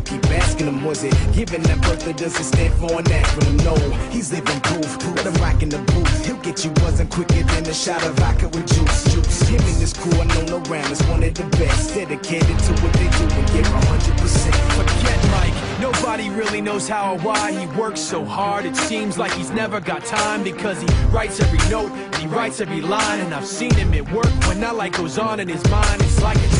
People keep asking him, was it giving that birth or does it stand for an acronym? No, he's living proof. Let him rock in the booth. He'll get you buzzing quicker than a shot of vodka with juice. Juice. Him and his crew are known around as one of the best. Dedicated to what they do and give 100%. Forget Mike, nobody really knows how or why he works so hard. It seems like he's never got time because he writes every note, he writes every line, and I've seen him at work when that light goes on in his mind. It's like a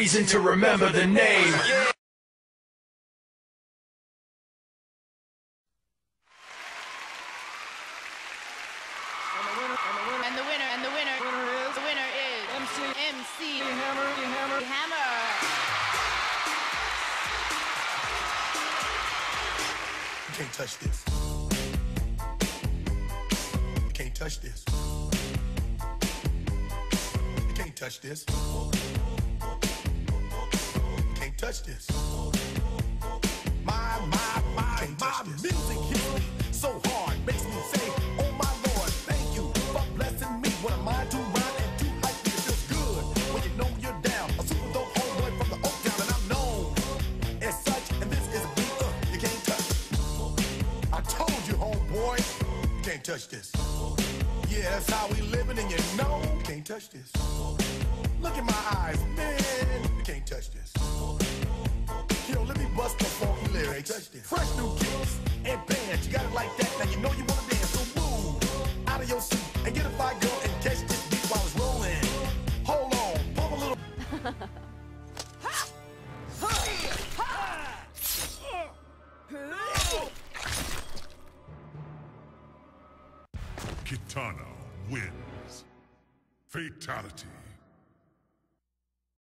reason to remember the name. And the winner, and the winner, the winner is MC, MC Hammer, Hammer, Hammer. You can't touch this. You can't touch this. You can't touch this. Touch this. My, my, my, my music hits so hard, makes me say, Oh my Lord, thank you for blessing me. What am I to rhyme and to hype me? It feels good when you know you're down. A super dope homeboy from the Oak Town, and I'm known as such. And this is a beat uh, you can't touch. I told you, homeboy, you can't touch this. Yeah, that's how we living, and you know you can't touch this. Look in my eyes, man, you can't touch this. Yo, let me bust the funky lyrics. Fresh new kicks and bands, you got it like that. Now you know you wanna dance, so move out of your seat and get a fire girl and catch this beat while it's rolling. Hold on, pump a little. Kitana wins. Fatality.